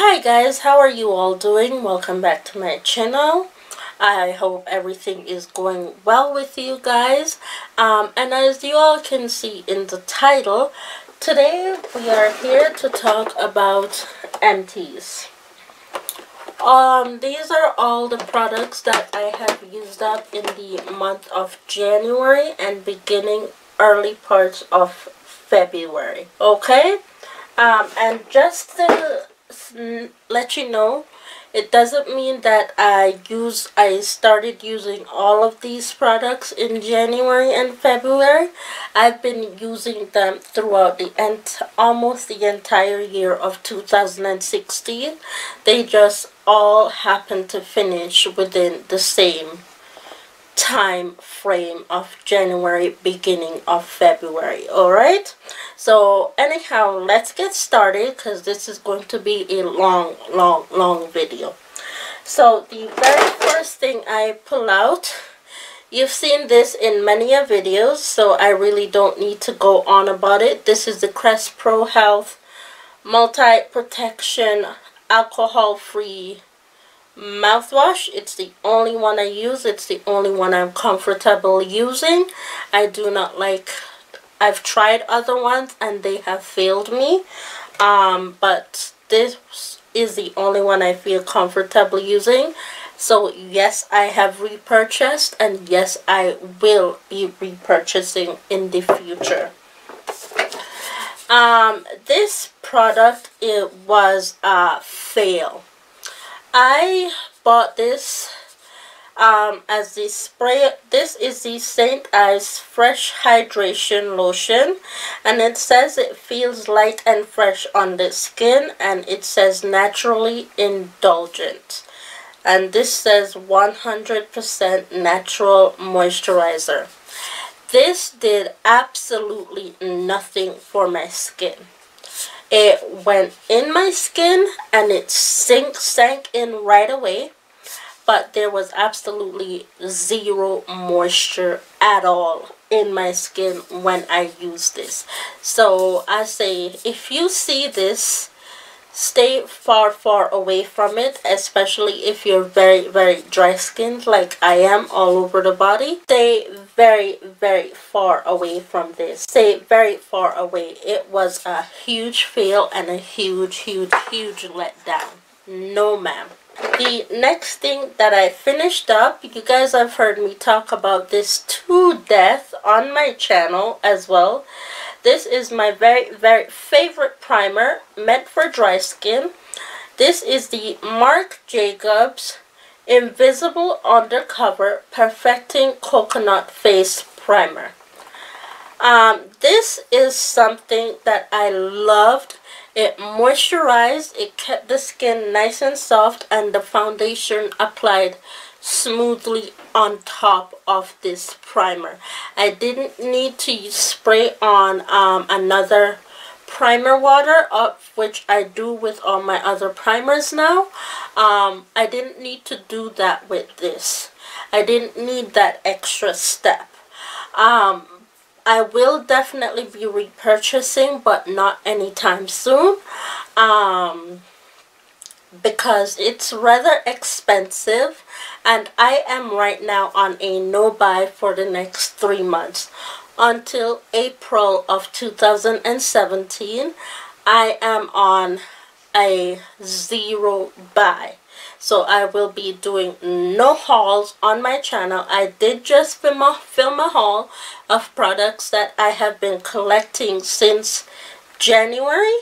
Hi guys, how are you all doing? Welcome back to my channel. I hope everything is going well with you guys. Um, and as you all can see in the title, today we are here to talk about empties. Um, these are all the products that I have used up in the month of January and beginning early parts of February. Okay? Um, and just to let you know, it doesn't mean that I use I started using all of these products in January and February. I've been using them throughout the ent almost the entire year of 2016. They just all happen to finish within the same time frame of January, beginning of February. Alright? So, anyhow, let's get started because this is going to be a long, long, long video. So, the very first thing I pull out, you've seen this in many of videos, so I really don't need to go on about it. This is the Crest Pro Health Multi-Protection Alcohol-Free mouthwash. It's the only one I use. It's the only one I'm comfortable using. I do not like I've tried other ones and they have failed me. Um, but this is the only one I feel comfortable using. So yes I have repurchased and yes I will be repurchasing in the future. Um, this product it was a fail I bought this um, as the spray. This is the St. Ives Fresh Hydration Lotion. And it says it feels light and fresh on the skin. And it says naturally indulgent. And this says 100% natural moisturizer. This did absolutely nothing for my skin it went in my skin and it sink, sank in right away. But there was absolutely zero moisture at all in my skin when I used this. So I say if you see this stay far far away from it especially if you're very very dry skinned like I am all over the body. Stay very very far away from this Say very far away it was a huge fail and a huge huge huge letdown no ma'am the next thing that I finished up, you guys have heard me talk about this to death on my channel as well. This is my very, very favorite primer meant for dry skin. This is the Marc Jacobs Invisible Undercover Perfecting Coconut Face Primer. Um, this is something that I loved. It moisturized, it kept the skin nice and soft, and the foundation applied smoothly on top of this primer. I didn't need to spray on um, another primer water of which I do with all my other primers now. Um, I didn't need to do that with this. I didn't need that extra step. Um, I will definitely be repurchasing but not anytime soon. Um, because it's rather expensive and I am right now on a no buy for the next three months until April of 2017 I am on a zero buy. So I will be doing no hauls on my channel. I did just film a, film a haul of products that I have been collecting since January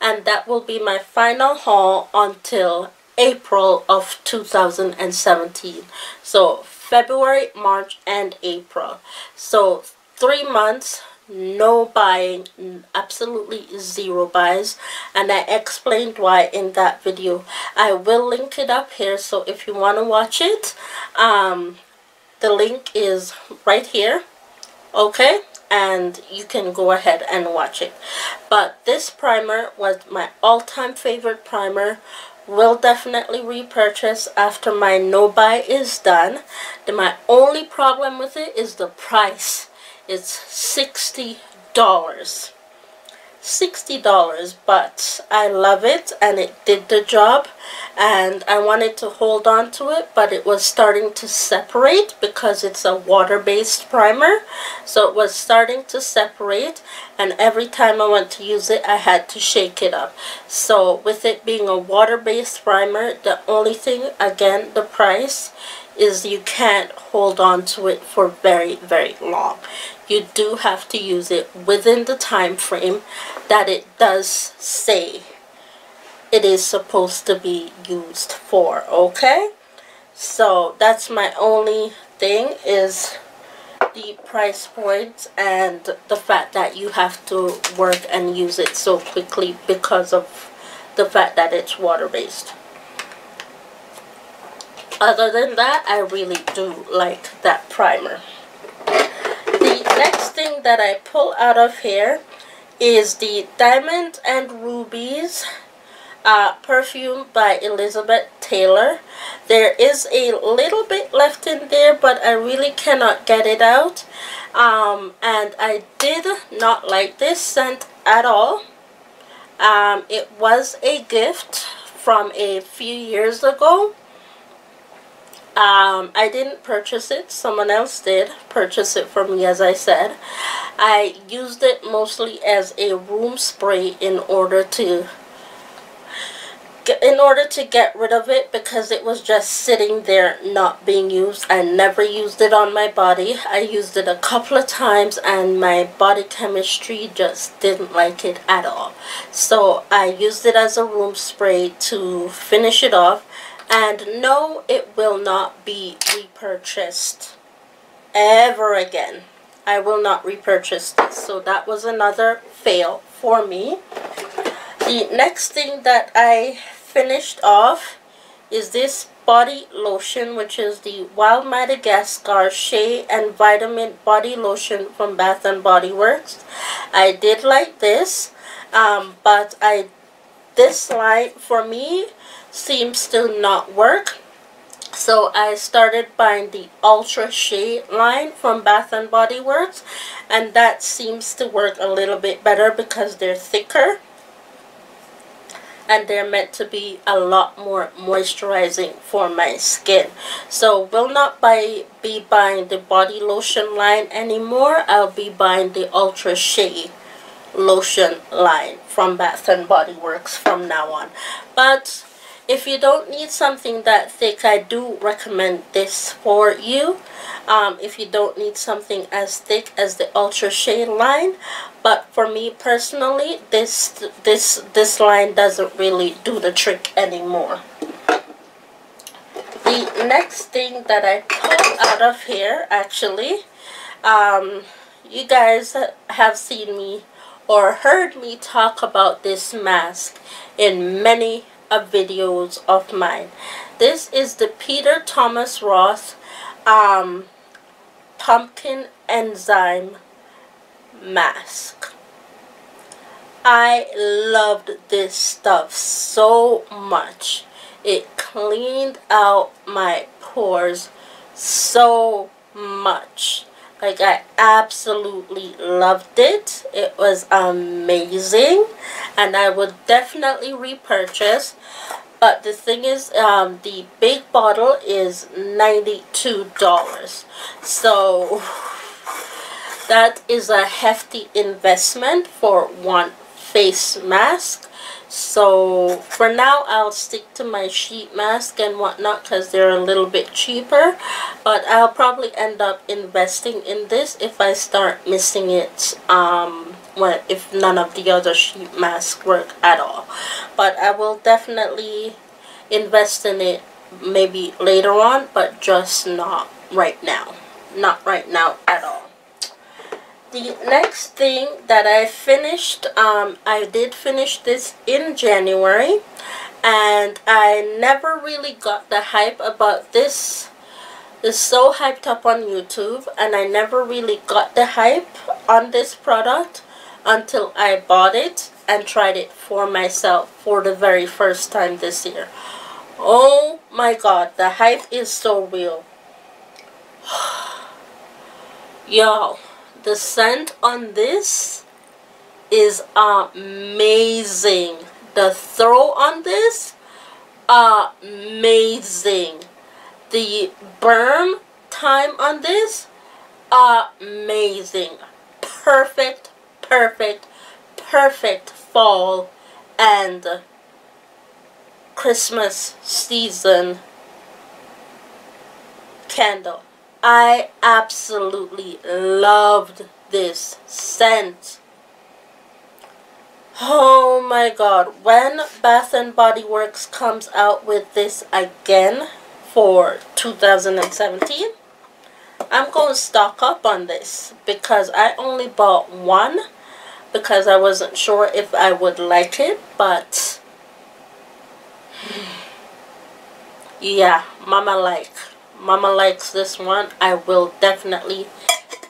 and that will be my final haul until April of 2017 so February March and April. So three months no buying absolutely zero buys and I explained why in that video I will link it up here so if you want to watch it um, the link is right here okay and you can go ahead and watch it. But this primer was my all-time favorite primer. Will definitely repurchase after my no-buy is done. The, my only problem with it is the price. It's $60. $60 but I love it and it did the job and I wanted to hold on to it but it was starting to separate because it's a water-based primer. So it was starting to separate and every time I went to use it I had to shake it up. So with it being a water-based primer the only thing again the price is you can't hold on to it for very very long you do have to use it within the time frame that it does say it is supposed to be used for okay? So that's my only thing is the price points point and the fact that you have to work and use it so quickly because of the fact that it's water based other than that I really do like that primer next thing that I pull out of here is the Diamond and Rubies uh, perfume by Elizabeth Taylor. There is a little bit left in there, but I really cannot get it out. Um, and I did not like this scent at all. Um, it was a gift from a few years ago. Um, I didn't purchase it. Someone else did purchase it for me, as I said. I used it mostly as a room spray in order to in order to get rid of it because it was just sitting there not being used. I never used it on my body. I used it a couple of times and my body chemistry just didn't like it at all. So I used it as a room spray to finish it off and no, it will not be repurchased ever again. I will not repurchase this. So that was another fail for me. The next thing that I finished off is this body lotion which is the Wild Madagascar Shea and Vitamin Body Lotion from Bath and Body Works. I did like this um, but I this line for me seems to not work. So I started buying the Ultra Shea line from Bath & Body Works and that seems to work a little bit better because they're thicker and they're meant to be a lot more moisturizing for my skin. So will not buy, be buying the body lotion line anymore. I'll be buying the Ultra Shea lotion line from Bath & Body Works from now on. But if you don't need something that thick, I do recommend this for you. Um, if you don't need something as thick as the Ultra Shea line. But for me personally, this, this, this line doesn't really do the trick anymore. The next thing that I pulled out of here, actually, um, you guys have seen me or heard me talk about this mask in many of videos of mine. This is the Peter Thomas Roth um, Pumpkin Enzyme Mask. I loved this stuff so much. It cleaned out my pores so much. Like I absolutely loved it. It was amazing and I would definitely repurchase. But the thing is, um, the big bottle is $92. So that is a hefty investment for one face mask. So for now, I'll stick to my sheet mask and whatnot because they're a little bit cheaper. But I'll probably end up investing in this if I start missing it um, when, if none of the other sheet masks work at all. But I will definitely invest in it maybe later on, but just not right now. Not right now at all the next thing that I finished, um, I did finish this in January and I never really got the hype about this. It's so hyped up on YouTube and I never really got the hype on this product until I bought it and tried it for myself for the very first time this year. Oh my god, the hype is so real. Y'all the scent on this is amazing. The throw on this, amazing. The burn time on this, amazing. Perfect, perfect, perfect fall and Christmas season candle. I absolutely loved this scent. Oh my god, when Bath and Body Works comes out with this again for 2017, I'm going to stock up on this because I only bought one because I wasn't sure if I would like it, but yeah, mama like. Mama likes this one. I will definitely,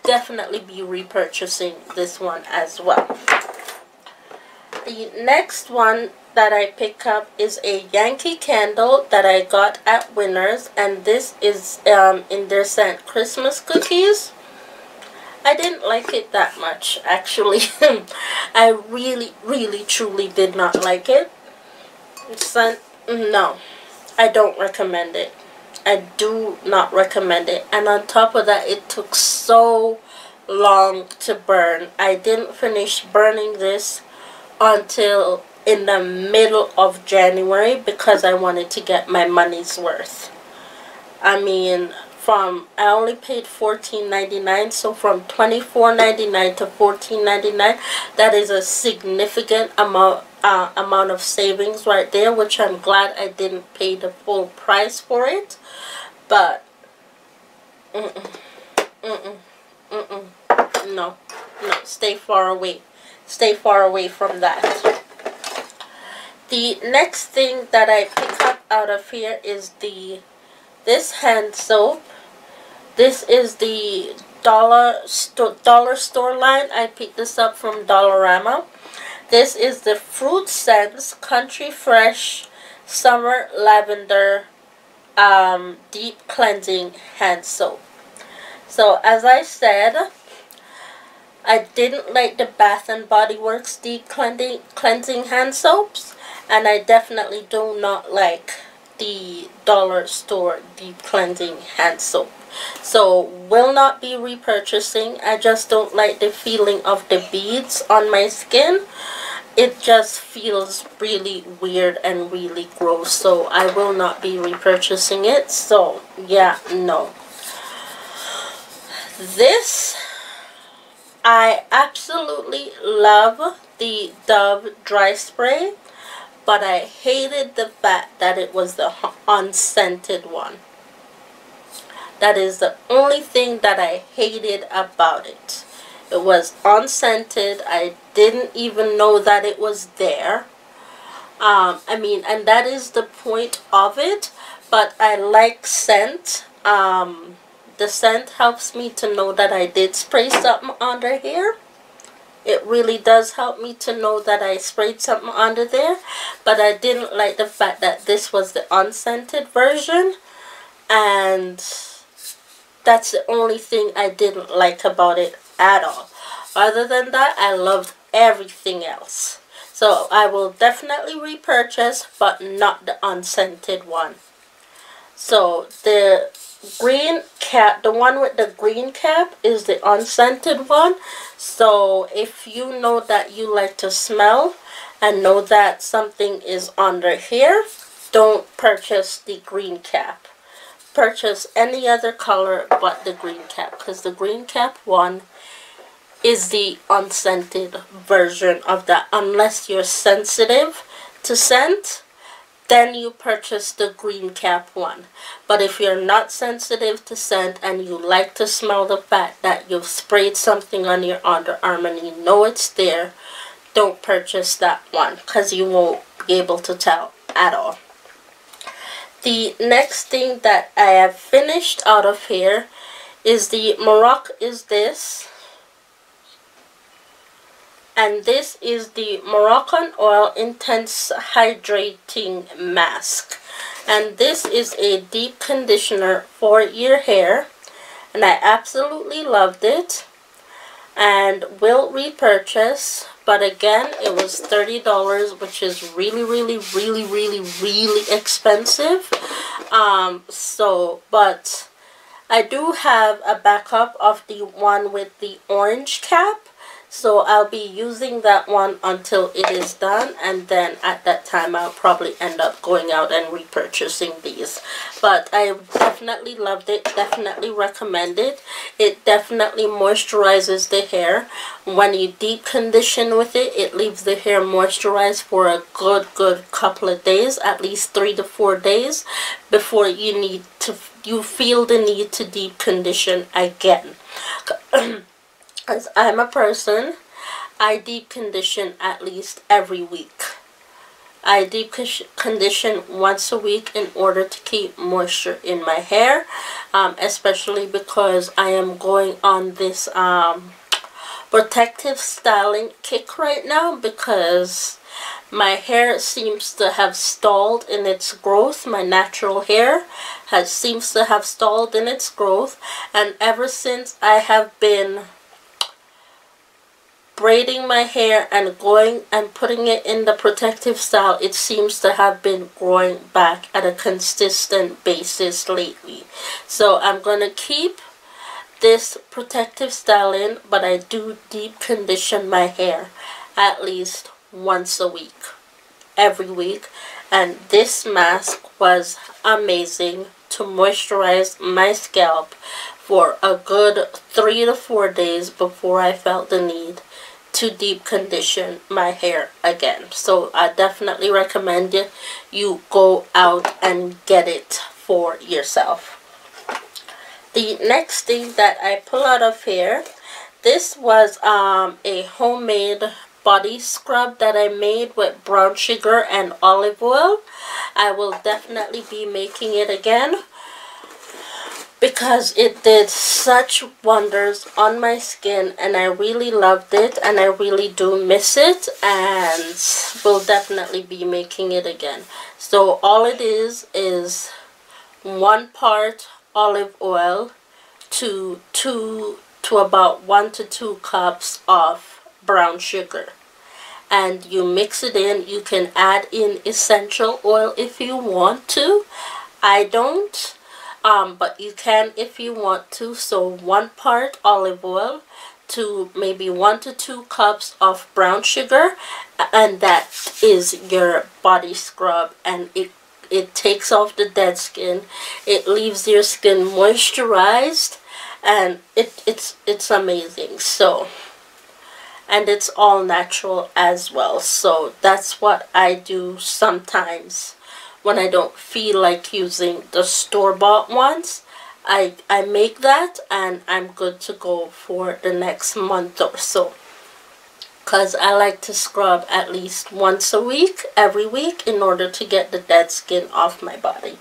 definitely be repurchasing this one as well. The next one that I pick up is a Yankee candle that I got at Winners and this is um, in their scent Christmas cookies. I didn't like it that much actually. I really, really, truly did not like it. Scent, no, I don't recommend it. I do not recommend it. And on top of that, it took so long to burn. I didn't finish burning this until in the middle of January because I wanted to get my money's worth. I mean, from I only paid $14.99 so from $24.99 to $14.99 that is a significant amount uh, amount of savings right there which I'm glad I didn't pay the full price for it. But mm -mm, mm no no stay far away stay far away from that. The next thing that I pick up out of here is the this hand soap. This is the dollar sto dollar store line. I picked this up from Dollarama this is the Fruit Sense Country Fresh Summer Lavender um, Deep Cleansing Hand Soap. So as I said I didn't like the Bath and Body Works Deep Cleansing, cleansing Hand Soaps and I definitely do not like the dollar store deep cleansing hand soap. So will not be repurchasing. I just don't like the feeling of the beads on my skin it just feels really weird and really gross so I will not be repurchasing it so yeah no this I absolutely love the Dove dry spray but I hated the fact that it was the unscented one. That is the only thing that I hated about it. It was unscented. I didn't even know that it was there. Um, I mean, and that is the point of it. But I like scent. Um, the scent helps me to know that I did spray something under here it really does help me to know that I sprayed something under there but I didn't like the fact that this was the unscented version and that's the only thing I didn't like about it at all other than that I loved everything else. So I will definitely repurchase but not the unscented one. So the green cap the one with the green cap is the unscented one. So if you know that you like to smell and know that something is under here don't purchase the green cap. Purchase any other color but the green cap because the green cap one is the unscented version of that unless you're sensitive to scent then you purchase the green cap one. But if you're not sensitive to scent and you like to smell the fact that you've sprayed something on your underarm and you know it's there, don't purchase that one because you won't be able to tell at all. The next thing that I have finished out of here is the Morocco is this and this is the Moroccan Oil Intense Hydrating Mask. And this is a deep conditioner for your hair. And I absolutely loved it. And will repurchase. But again it was $30 which is really really really really really expensive. Um so but I do have a backup of the one with the orange cap so I'll be using that one until it is done and then at that time I'll probably end up going out and repurchasing these. But I definitely loved it, definitely recommend it. It definitely moisturizes the hair. When you deep condition with it, it leaves the hair moisturized for a good, good couple of days, at least three to four days before you need to, you feel the need to deep condition again. As I'm a person, I deep condition at least every week. I deep condition once a week in order to keep moisture in my hair, um, especially because I am going on this um, protective styling kick right now because my hair seems to have stalled in its growth. My natural hair has seems to have stalled in its growth and ever since I have been braiding my hair and going and putting it in the protective style, it seems to have been growing back at a consistent basis lately. So I'm going to keep this protective style in, but I do deep condition my hair at least once a week, every week. And this mask was amazing to moisturize my scalp for a good three to four days before I felt the need to deep condition my hair again. So I definitely recommend you go out and get it for yourself. The next thing that I pull out of here this was um, a homemade body scrub that I made with brown sugar and olive oil. I will definitely be making it again because it did such wonders on my skin and I really loved it and I really do miss it and will definitely be making it again. So all it is is one part olive oil to two to about one to two cups of brown sugar. And you mix it in. You can add in essential oil if you want to. I don't um, but you can if you want to. So one part olive oil to maybe one to two cups of brown sugar and that is your body scrub and it it takes off the dead skin. It leaves your skin moisturized and it it's it's amazing. So and it's all natural as well. So that's what I do sometimes when I don't feel like using the store-bought ones. I, I make that and I'm good to go for the next month or so. Because I like to scrub at least once a week, every week, in order to get the dead skin off my body.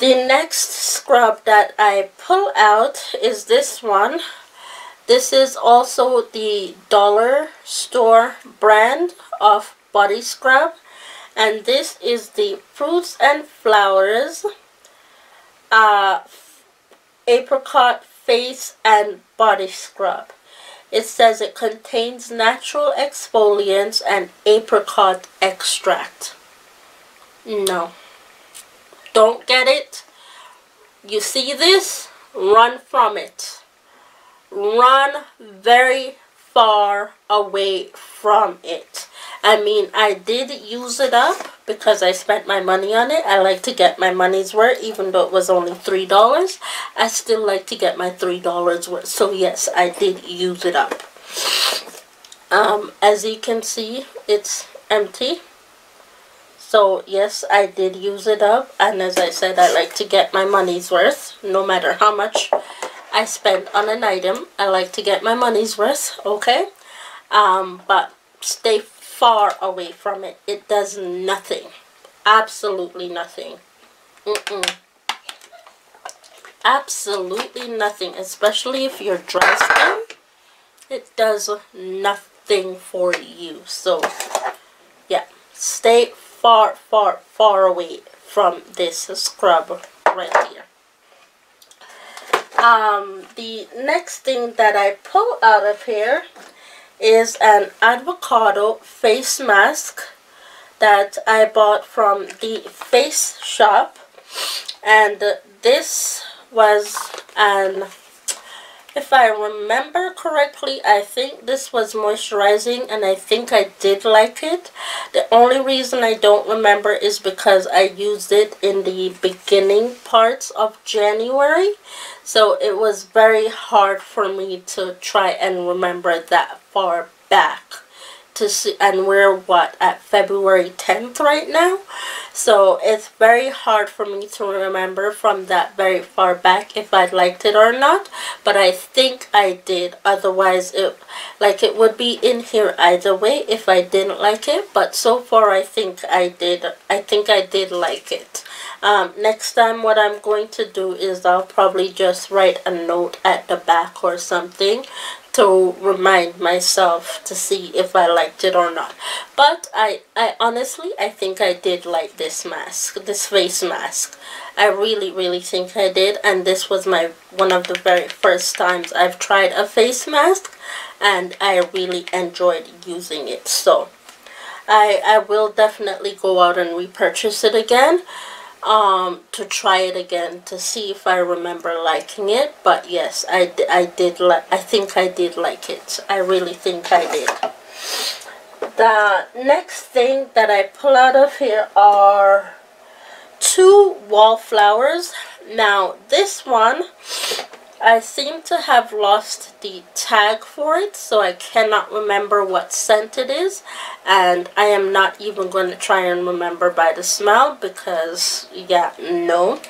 The next scrub that I pull out is this one. This is also the dollar store brand of body scrub and this is the fruits and flowers uh, apricot face and body scrub. It says it contains natural exfoliants and apricot extract. No. Don't get it. You see this? Run from it. Run very far away from it I mean, I did use it up because I spent my money on it. I like to get my money's worth, even though it was only $3. I still like to get my $3 worth. So yes, I did use it up. Um, as you can see, it's empty. So yes, I did use it up. And as I said, I like to get my money's worth, no matter how much I spend on an item. I like to get my money's worth, okay? Um, but stay far away from it. It does nothing. Absolutely nothing. Mm -mm. Absolutely nothing. Especially if you're skin. It does nothing for you. So, yeah. Stay far, far, far away from this scrub right here. Um, the next thing that I pull out of here is an avocado face mask that I bought from the face shop. And this was an if I remember correctly, I think this was moisturizing and I think I did like it. The only reason I don't remember is because I used it in the beginning parts of January. So it was very hard for me to try and remember that far back to see and we're what at February 10th right now. So it's very hard for me to remember from that very far back if I liked it or not but I think I did. Otherwise it like it would be in here either way if I didn't like it but so far I think I did I think I did like it. Um, next time what I'm going to do is I'll probably just write a note at the back or something to remind myself to see if I liked it or not. But I, I honestly, I think I did like this mask, this face mask. I really, really think I did. And this was my one of the very first times I've tried a face mask. And I really enjoyed using it. So, I, I will definitely go out and repurchase it again um, to try it again to see if I remember liking it. But yes, I, I did like, I think I did like it. I really think I did. The next thing that I pull out of here are two wallflowers. Now this one I seem to have lost the tag for it, so I cannot remember what scent it is. And I am not even going to try and remember by the smell because, yeah, no.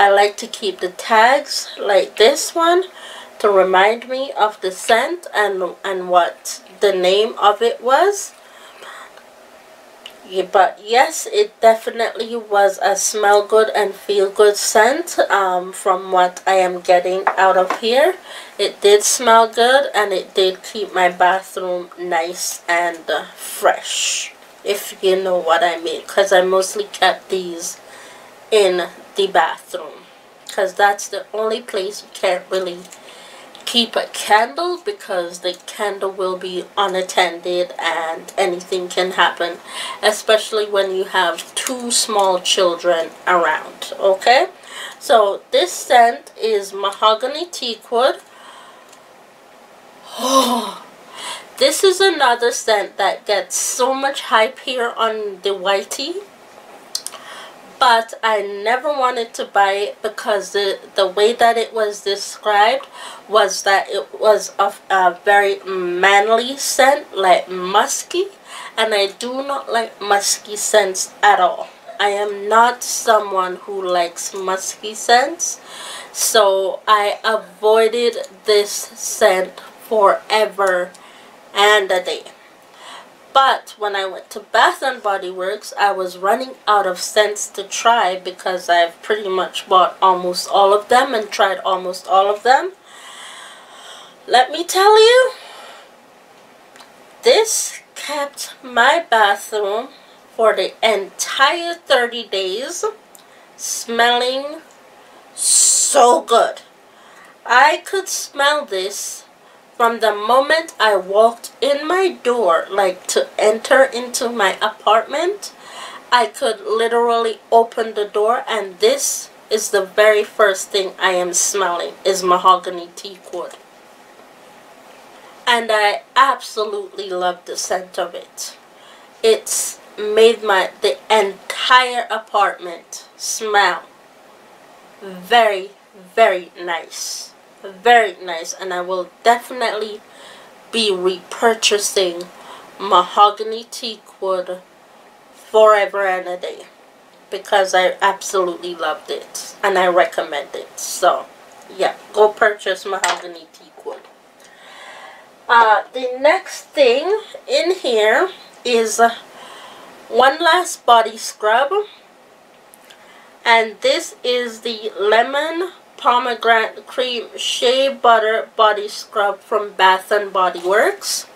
I like to keep the tags like this one to remind me of the scent and, and what the name of it was. Yeah, but yes, it definitely was a smell good and feel good scent um, from what I am getting out of here. It did smell good and it did keep my bathroom nice and uh, fresh, if you know what I mean. Because I mostly kept these in the bathroom. Because that's the only place we can't really keep a candle because the candle will be unattended and anything can happen especially when you have two small children around okay? So this scent is mahogany teakwood. Oh this is another scent that gets so much hype here on the YT but I never wanted to buy it because the, the way that it was described was that it was a, a very manly scent, like musky, and I do not like musky scents at all. I am not someone who likes musky scents, so I avoided this scent forever and a day. But when I went to Bath and Body Works, I was running out of scents to try because I've pretty much bought almost all of them and tried almost all of them. Let me tell you, this kept my bathroom for the entire 30 days smelling so good. I could smell this from the moment I walked in my door, like to enter into my apartment, I could literally open the door and this is the very first thing I am smelling is mahogany teak wood. And I absolutely love the scent of it. It's made my the entire apartment smell very, very nice very nice and I will definitely be repurchasing mahogany teak wood forever and a day because I absolutely loved it and I recommend it. So yeah go purchase mahogany teak wood. Uh, the next thing in here is one last body scrub and this is the lemon pomegranate cream shea butter body scrub from Bath and Body Works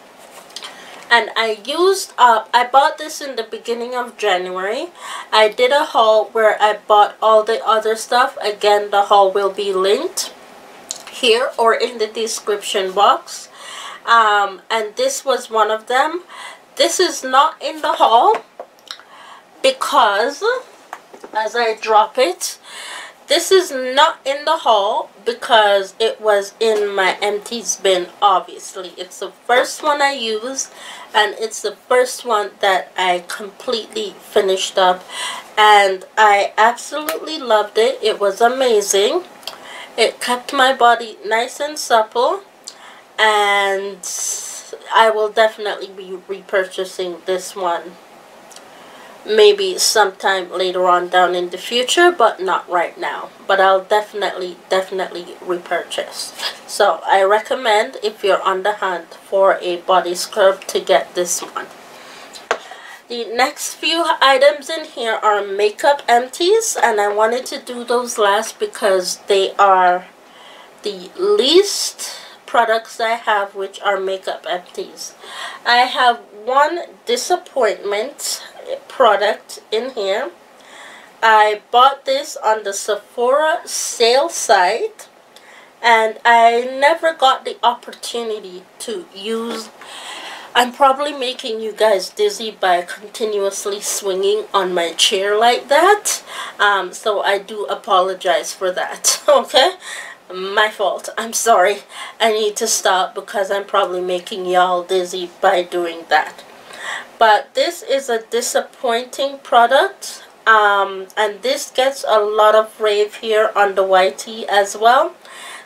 and I used up I bought this in the beginning of January I did a haul where I bought all the other stuff again the haul will be linked here or in the description box. Um, and this was one of them. This is not in the haul because as I drop it, this is not in the haul because it was in my empties bin, obviously. It's the first one I used and it's the first one that I completely finished up and I absolutely loved it. It was amazing. It kept my body nice and supple and I will definitely be repurchasing this one maybe sometime later on down in the future but not right now. But I'll definitely definitely repurchase. So I recommend if you're on the hunt for a body scrub to get this one. The next few items in here are makeup empties and I wanted to do those last because they are the least products I have which are makeup empties. I have one disappointment product in here. I bought this on the Sephora sale site and I never got the opportunity to use. I'm probably making you guys dizzy by continuously swinging on my chair like that um, so I do apologize for that okay? My fault. I'm sorry. I need to stop because I'm probably making y'all dizzy by doing that but this is a disappointing product um, and this gets a lot of rave here on the YT as well.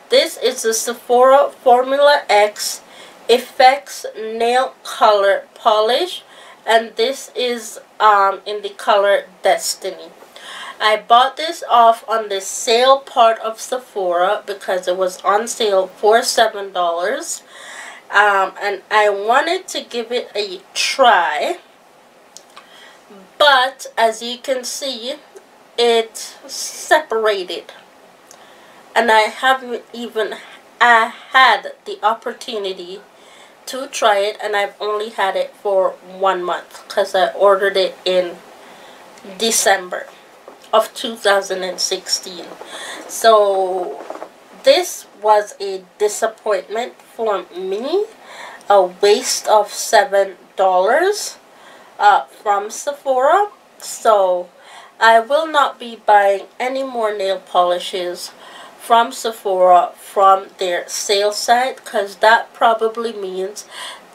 This is the Sephora Formula X Effects Nail Color Polish and this is um, in the color Destiny. I bought this off on the sale part of Sephora because it was on sale for $7 um, and I wanted to give it a try but as you can see it separated. And I haven't even I had the opportunity to try it and I've only had it for one month because I ordered it in December of 2016 so this was a disappointment for me. A waste of $7 uh, from Sephora. So I will not be buying any more nail polishes from Sephora from their sale site because that probably means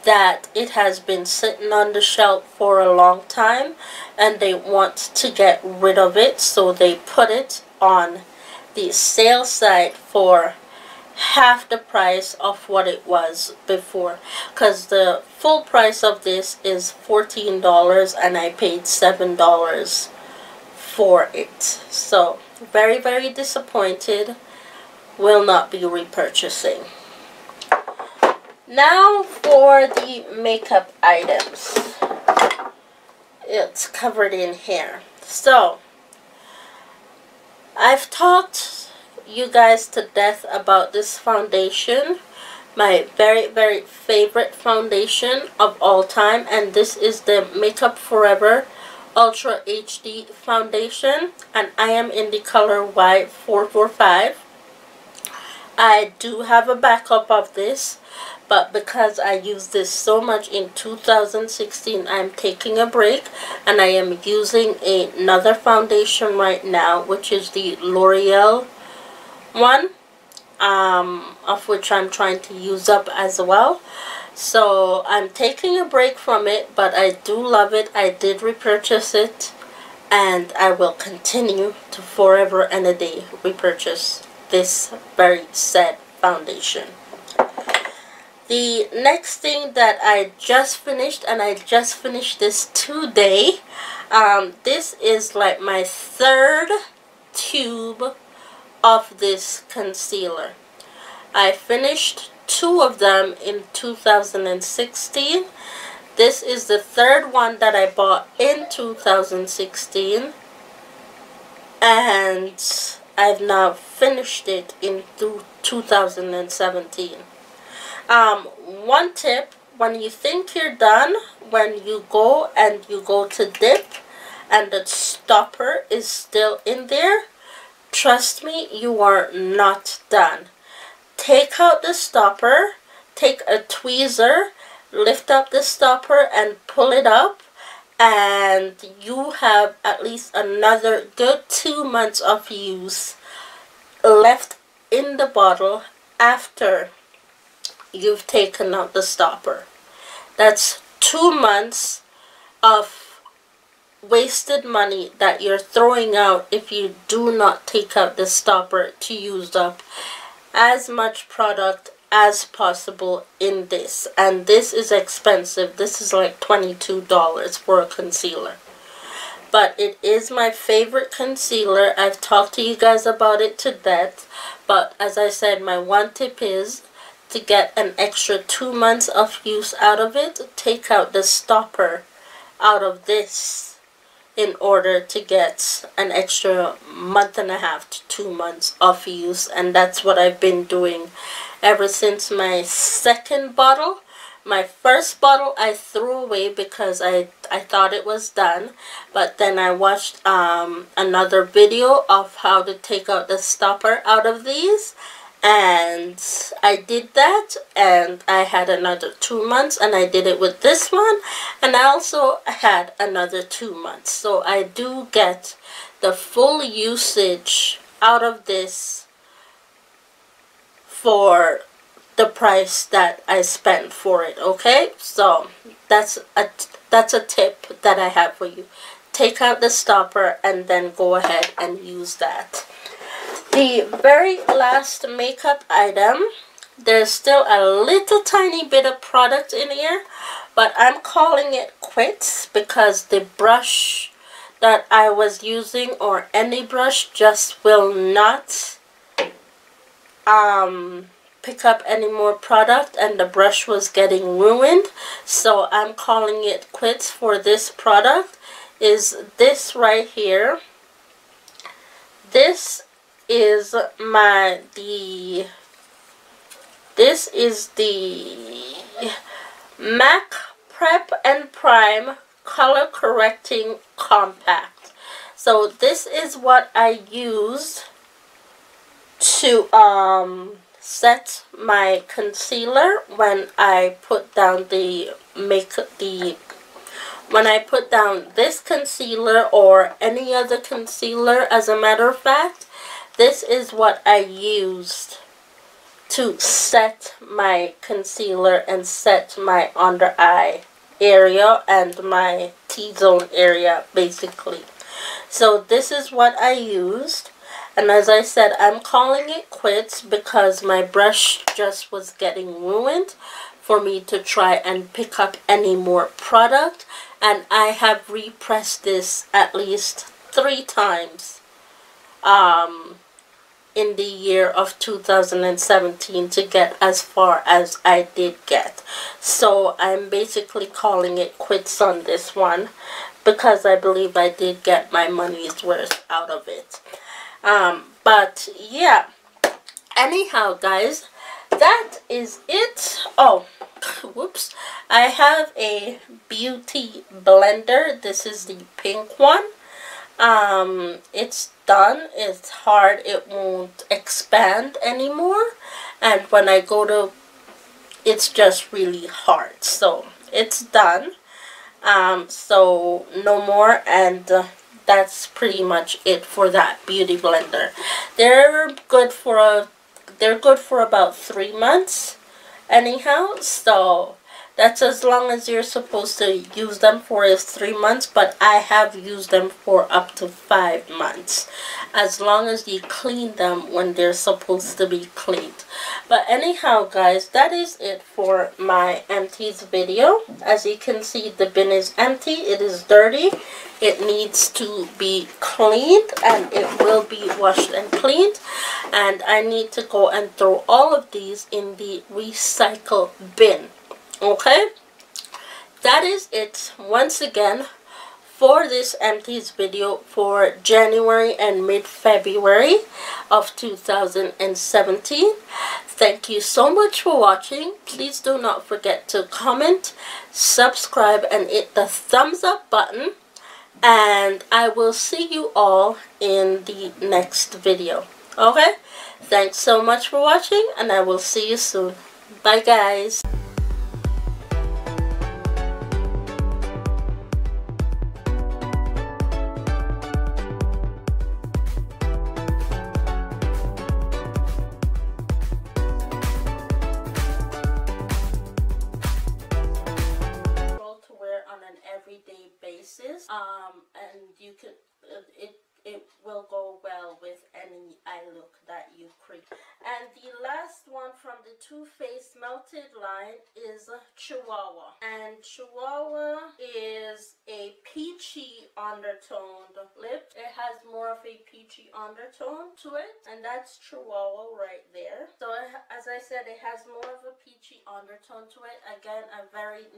that it has been sitting on the shelf for a long time and they want to get rid of it so they put it on the sale site for half the price of what it was before. Because the full price of this is $14 and I paid $7 for it. So very very disappointed. Will not be repurchasing. Now for the makeup items. It's covered in here so I've talked you guys to death about this foundation. My very very favorite foundation of all time and this is the Makeup Forever Ultra HD foundation and I am in the color Y445 I do have a backup of this but because I used this so much in 2016 I'm taking a break and I am using another foundation right now which is the L'Oreal one um, of which I'm trying to use up as well. So I'm taking a break from it but I do love it. I did repurchase it and I will continue to forever and a day repurchase this very sad foundation. The next thing that I just finished, and I just finished this today, um, this is like my third tube of this concealer. I finished two of them in 2016. This is the third one that I bought in 2016. And I've now finished it in 2017. Um, one tip, when you think you're done, when you go and you go to dip and the stopper is still in there, trust me, you are not done. take out the stopper, take a tweezer, lift up the stopper and pull it up and you have at least another good two months of use left in the bottle after you've taken out the stopper. That's two months of wasted money that you're throwing out if you do not take out the stopper to use up as much product as possible in this. And this is expensive. This is like $22 for a concealer. But it is my favorite concealer. I've talked to you guys about it to death. But as I said my one tip is to get an extra two months of use out of it. Take out the stopper out of this in order to get an extra month and a half to two months of use and that's what I've been doing ever since my second bottle. My first bottle I threw away because I, I thought it was done but then I watched um, another video of how to take out the stopper out of these and I did that and I had another two months and I did it with this one and I also had another two months. So I do get the full usage out of this for the price that I spent for it okay? So that's a that's a tip that I have for you. Take out the stopper and then go ahead and use that the very last makeup item, there's still a little tiny bit of product in here, but I'm calling it quits because the brush that I was using or any brush just will not um, pick up any more product and the brush was getting ruined. So I'm calling it quits for this product is this right here. This is my the this is the MAC Prep and Prime Color Correcting Compact. So this is what I use to um, set my concealer when I put down the make the when I put down this concealer or any other concealer as a matter of fact this is what I used to set my concealer and set my under eye area and my T-zone area basically. So this is what I used and as I said I'm calling it quits because my brush just was getting ruined for me to try and pick up any more product and I have repressed this at least three times um, in the year of 2017 to get as far as I did get. So I'm basically calling it quits on this one because I believe I did get my money's worth out of it. Um, but yeah, anyhow guys, that is it. Oh, whoops. I have a beauty blender. This is the pink one um, it's done, it's hard, it won't expand anymore. And when I go to, it's just really hard. So it's done. Um, so no more and uh, that's pretty much it for that beauty blender. They're good for a, they're good for about three months anyhow. So that's as long as you're supposed to use them for is three months, but I have used them for up to five months. As long as you clean them when they're supposed to be cleaned. But anyhow, guys, that is it for my empties video. As you can see, the bin is empty. It is dirty. It needs to be cleaned and it will be washed and cleaned. And I need to go and throw all of these in the recycle bin okay? That is it once again for this empties video for January and mid-February of 2017 thank you so much for watching. Please do not forget to comment subscribe and hit the thumbs up button. And I will see you all in the next video. Okay? Thanks so much for watching and I will see you soon. Bye guys. Too Faced Melted line is Chihuahua. And Chihuahua is a peachy undertoned lip. It has more of a peachy undertone to it. And that's Chihuahua right there. So as I said, it has more of a peachy undertone to it. Again, a very